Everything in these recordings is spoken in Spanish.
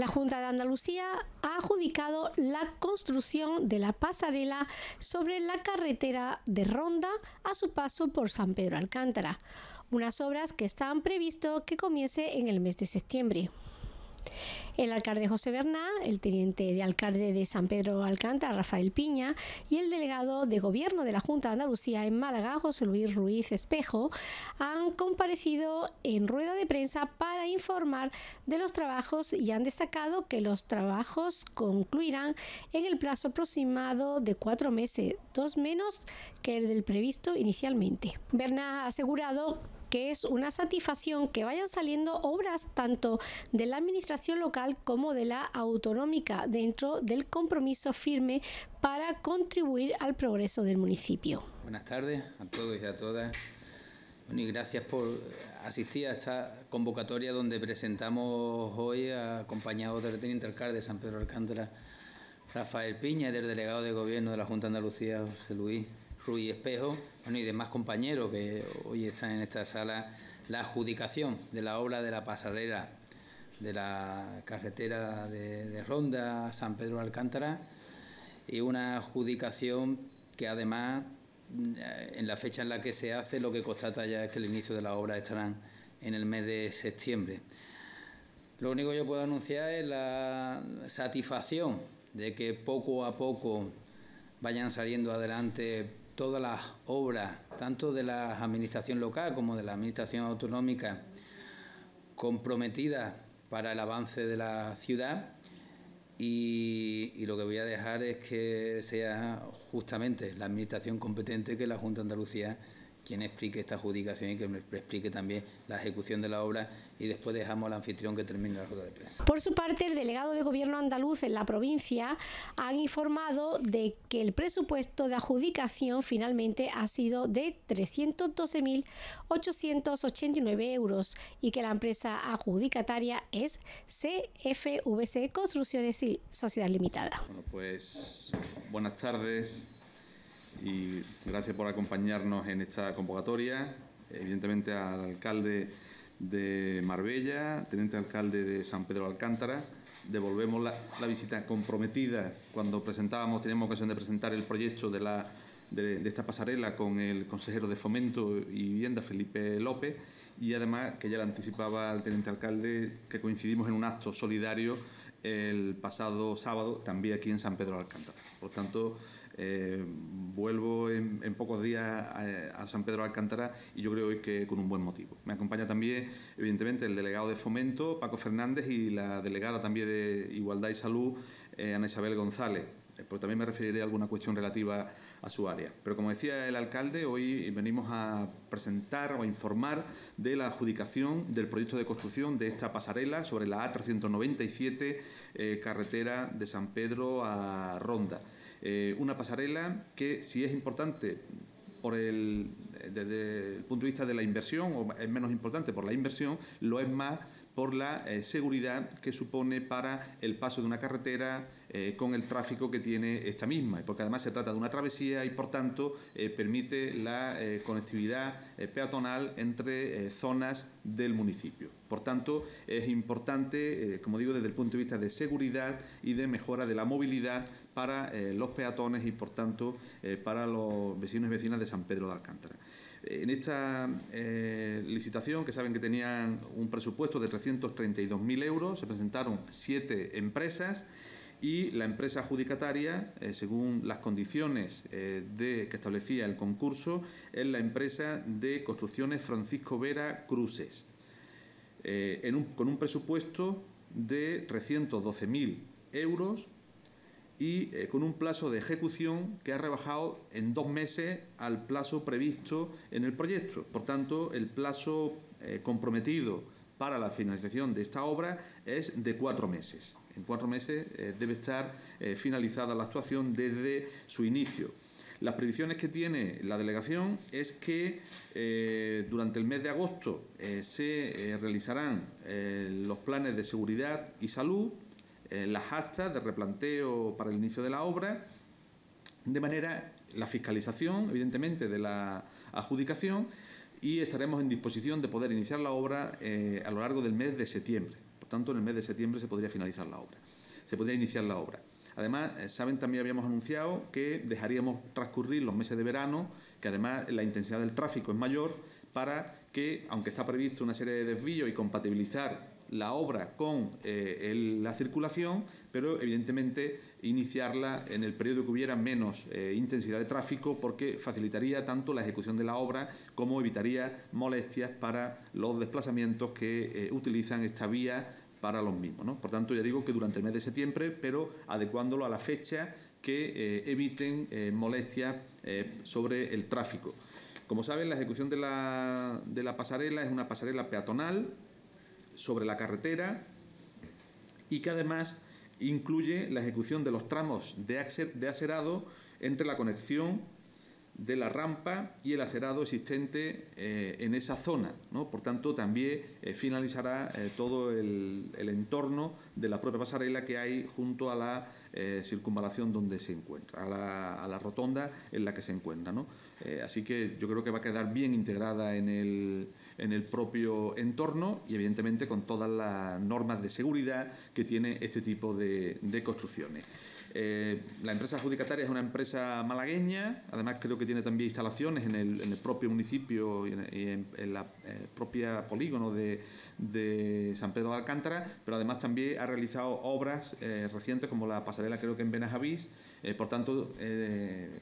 La Junta de Andalucía ha adjudicado la construcción de la pasarela sobre la carretera de Ronda a su paso por San Pedro Alcántara, unas obras que están previsto que comience en el mes de septiembre. El alcalde José Berná, el teniente de alcalde de San Pedro Alcántara, Rafael Piña, y el delegado de gobierno de la Junta de Andalucía en Málaga, José Luis Ruiz Espejo, han comparecido en rueda de prensa para informar de los trabajos y han destacado que los trabajos concluirán en el plazo aproximado de cuatro meses, dos menos que el del previsto inicialmente. Berná ha asegurado que es una satisfacción que vayan saliendo obras tanto de la administración local como de la autonómica dentro del compromiso firme para contribuir al progreso del municipio. Buenas tardes a todos y a todas. y gracias por asistir a esta convocatoria donde presentamos hoy, acompañados del teniente alcalde de San Pedro Alcántara, Rafael Piña y del delegado de gobierno de la Junta de Andalucía, José Luis Ruiz Espejo, bueno, y demás compañeros que hoy están en esta sala, la adjudicación de la obra de la pasarela de la carretera de, Ronda San Pedro Alcántara y una adjudicación que además en la fecha en la que se hace lo que constata ya es que el inicio de la obra estarán en el mes de septiembre. Lo único que yo puedo anunciar es la satisfacción de que poco a poco vayan saliendo adelante todas las obras, tanto de la administración local como de la administración autonómica, comprometidas para el avance de la ciudad. Y, y, lo que voy a dejar es que sea justamente la administración competente que la Junta de Andalucía quien explique esta adjudicación y que me explique también la ejecución de la obra y después dejamos al anfitrión que termine la rueda de prensa. Por su parte, el delegado de gobierno andaluz en la provincia ha informado de que el presupuesto de adjudicación finalmente ha sido de 312.889 euros y que la empresa adjudicataria es CFVC Construcciones y Sociedad Limitada. Bueno, pues buenas tardes y gracias por acompañarnos en esta convocatoria. Evidentemente al alcalde de Marbella, teniente alcalde de San Pedro Alcántara. Devolvemos la, visita comprometida cuando presentábamos, teníamos ocasión de presentar el proyecto de, la, de, esta pasarela con el consejero de Fomento y Vivienda, Felipe López, y además que ya le anticipaba al teniente alcalde que coincidimos en un acto solidario el pasado sábado, también aquí en San Pedro Alcántara. Por tanto, eh, vuelvo en, pocos días a, San Pedro de Alcántara y yo creo hoy que con un buen motivo. Me acompaña también, evidentemente, el delegado de Fomento, Paco Fernández, y la delegada también de Igualdad y Salud, eh, Ana Isabel González. Eh, porque también me referiré a alguna cuestión relativa a su área. Pero como decía el alcalde, hoy venimos a presentar o a informar de la adjudicación del proyecto de construcción de esta pasarela sobre la A397, carretera de San Pedro a Ronda. Eh, una pasarela que, si es importante por el, desde el punto de vista de la inversión, o es menos importante por la inversión, lo es más por la eh, seguridad que supone para el paso de una carretera eh, con el tráfico que tiene esta misma, porque además se trata de una travesía y por tanto permite la conectividad peatonal entre zonas del municipio. Por tanto, es importante, como digo, desde el punto de vista de seguridad y de mejora de la movilidad para eh, los peatones y, por tanto, eh, para los vecinos y vecinas de San Pedro de Alcántara. Eh, en esta licitación, que saben que tenían un presupuesto de 332.000 euros, se presentaron siete empresas y la empresa adjudicataria, según las condiciones de, que establecía el concurso, es la empresa de construcciones Francisco Vera Cruces, con un presupuesto de 312.000 euros y eh, con un plazo de ejecución que ha rebajado en dos meses al plazo previsto en el proyecto. Por tanto, el plazo eh, comprometido para la finalización de esta obra es de cuatro meses. En cuatro meses eh, debe estar finalizada la actuación desde su inicio. Las previsiones que tiene la delegación es que durante el mes de agosto se realizarán los planes de seguridad y salud eh, las actas de replanteo para el inicio de la obra, de manera la fiscalización, evidentemente, de la adjudicación y estaremos en disposición de poder iniciar la obra eh, a lo largo del mes de septiembre. tanto, en el mes de septiembre se podría finalizar la obra, se podría iniciar la obra. Además, eh, saben, también habíamos anunciado que dejaríamos transcurrir los meses de verano, que además la intensidad del tráfico es mayor, para que, aunque está previsto una serie de desvíos y compatibilizar la obra con eh, la circulación, pero evidentemente iniciarla en el periodo que hubiera menos eh, intensidad de tráfico porque facilitaría tanto la ejecución de la obra como evitaría molestias para los desplazamientos que eh, utilizan esta vía para los mismos. Por tanto, ya digo que durante el mes de septiembre, pero adecuándolo a la fecha que eviten molestias sobre el tráfico. Como saben, la ejecución de la, de la pasarela es una pasarela peatonal sobre la carretera y que además incluye la ejecución de los tramos de, aserado entre la conexión de la rampa y el aserado existente eh, en esa zona. Por tanto, también eh, finalizará eh, todo el, entorno de la propia pasarela que hay junto a la circunvalación donde se encuentra, a la, a la, rotonda en la que se encuentra. así que yo creo que va a quedar bien integrada en el, en el propio entorno y evidentemente con todas las normas de seguridad que tiene este tipo de, construcciones. Eh, la empresa adjudicataria es una empresa malagueña, además creo que tiene también instalaciones en el, propio municipio y en, la eh, propia polígono de, San Pedro de Alcántara, pero además también ha realizado obras eh, recientes como la pasarela creo que en Benajavís, por tanto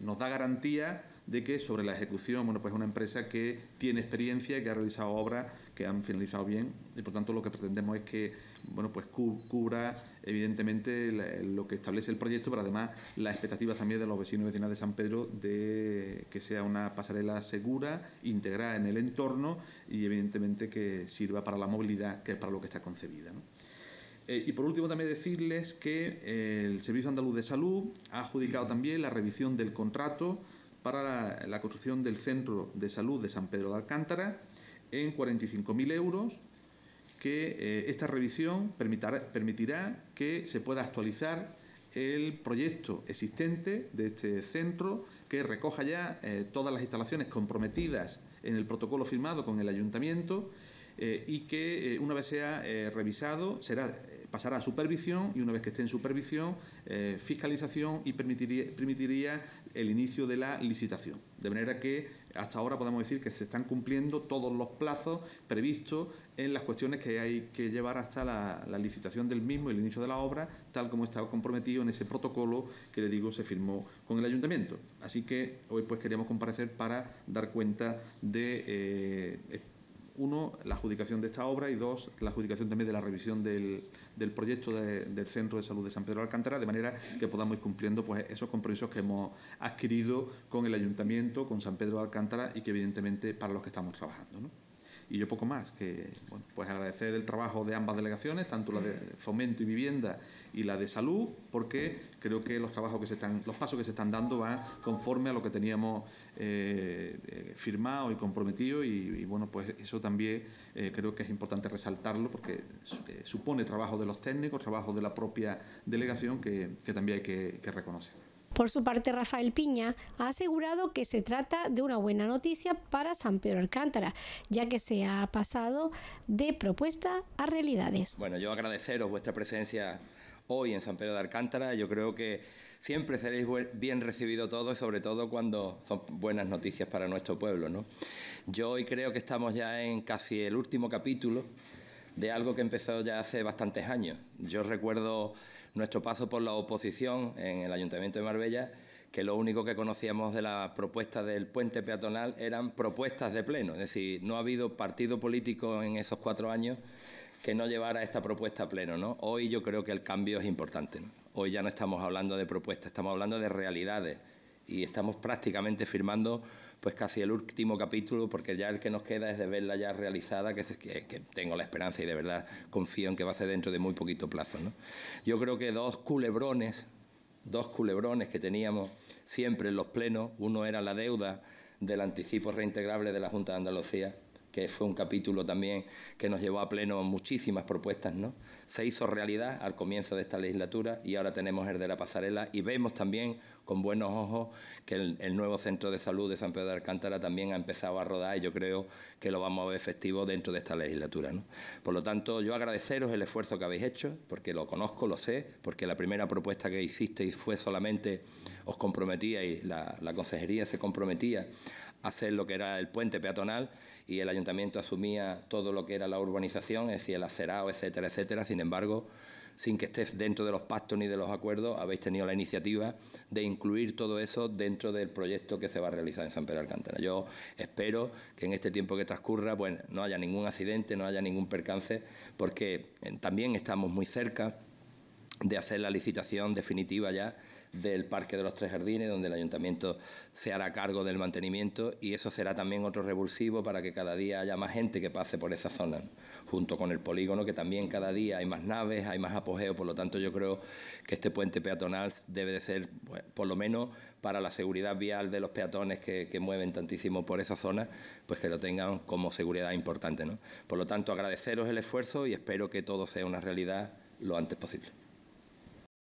nos da garantía de que sobre la ejecución, bueno, pues es una empresa que tiene experiencia y que ha realizado obras que han finalizado bien y por tanto lo que pretendemos es que, bueno, pues cubra evidentemente lo que establece el proyecto, pero además las expectativas también de los vecinos y vecinas de San Pedro de que sea una pasarela segura, integrada en el entorno y evidentemente que sirva para la movilidad, que es para lo que está concebida. Eh, y por último también decirles que eh, el Servicio Andaluz de Salud ha adjudicado también la revisión del contrato para la, construcción del Centro de Salud de San Pedro de Alcántara en 45.000 euros, que eh, esta revisión permitirá, que se pueda actualizar el proyecto existente de este centro, que recoja ya eh, todas las instalaciones comprometidas en el protocolo firmado con el ayuntamiento eh, y que una vez sea revisado será pasará a supervisión y una vez que esté en supervisión, eh, fiscalización y permitiría, el inicio de la licitación. De manera que hasta ahora podemos decir que se están cumpliendo todos los plazos previstos en las cuestiones que hay que llevar hasta la, licitación del mismo y el inicio de la obra, tal como está comprometido en ese protocolo que le digo se firmó con el ayuntamiento. Así que hoy pues queríamos comparecer para dar cuenta de eh, uno, la adjudicación de esta obra y dos, la adjudicación también de la revisión del, proyecto del Centro de Salud de San Pedro de Alcántara, de manera que podamos ir cumpliendo pues, esos compromisos que hemos adquirido con el Ayuntamiento, con San Pedro de Alcántara y que evidentemente para los que estamos trabajando. Y yo poco más, que pues agradecer el trabajo de ambas delegaciones, tanto la de Fomento y Vivienda y la de Salud, porque creo que los trabajos que se están, los pasos que se están dando van conforme a lo que teníamos eh, eh, firmado y comprometido y, bueno, pues eso también eh, creo que es importante resaltarlo porque supone trabajo de los técnicos, trabajo de la propia delegación que, también hay que reconocer. Por su parte, Rafael Piña ha asegurado que se trata de una buena noticia para San Pedro Alcántara, ya que se ha pasado de propuesta a realidades. Bueno, yo agradeceros vuestra presencia hoy en San Pedro de Alcántara. Yo creo que siempre seréis bien recibidos todos, sobre todo cuando son buenas noticias para nuestro pueblo. ¿no? Yo hoy creo que estamos ya en casi el último capítulo de algo que empezó ya hace bastantes años. Yo recuerdo nuestro paso por la oposición en el Ayuntamiento de Marbella, que lo único que conocíamos de la propuesta del puente peatonal eran propuestas de pleno, es decir, no ha habido partido político en esos cuatro años que no llevara esta propuesta a pleno. ¿no? Hoy yo creo que el cambio es importante. Hoy ya no estamos hablando de propuestas, estamos hablando de realidades y estamos prácticamente firmando pues casi el último capítulo, porque ya el que nos queda es de verla ya realizada, que, tengo la esperanza y de verdad confío en que va a ser dentro de muy poquito plazo. ¿no? Yo creo que dos culebrones, dos culebrones que teníamos siempre en los plenos, uno era la deuda del anticipo reintegrable de la Junta de Andalucía, que fue un capítulo también que nos llevó a pleno muchísimas propuestas, ¿no? Se hizo realidad al comienzo de esta legislatura y ahora tenemos el de la pasarela y vemos también con buenos ojos que el, nuevo centro de salud de San Pedro de Alcántara también ha empezado a rodar y yo creo que lo vamos a ver efectivo dentro de esta legislatura. ¿no? Por lo tanto, yo agradeceros el esfuerzo que habéis hecho, porque lo conozco, lo sé, porque la primera propuesta que hicisteis fue solamente, os comprometía y la, la consejería se comprometía hacer lo que era el puente peatonal y el ayuntamiento asumía todo lo que era la urbanización, es decir, el acerado, etcétera, etcétera. Sin embargo, sin que esté dentro de los pactos ni de los acuerdos, habéis tenido la iniciativa de incluir todo eso dentro del proyecto que se va a realizar en San Pedro Alcántara. Yo espero que en este tiempo que transcurra no haya ningún accidente, no haya ningún percance, porque eh, también estamos muy cerca de hacer la licitación definitiva ya del Parque de los Tres Jardines, donde el ayuntamiento se hará cargo del mantenimiento y eso será también otro revulsivo para que cada día haya más gente que pase por esa zona, junto con el polígono, que también cada día hay más naves, hay más apogeo, por lo tanto yo creo que este puente peatonal debe de ser, pues, por lo menos para la seguridad vial de los peatones que, que, mueven tantísimo por esa zona, pues que lo tengan como seguridad importante. ¿no? Por lo tanto, agradeceros el esfuerzo y espero que todo sea una realidad lo antes posible.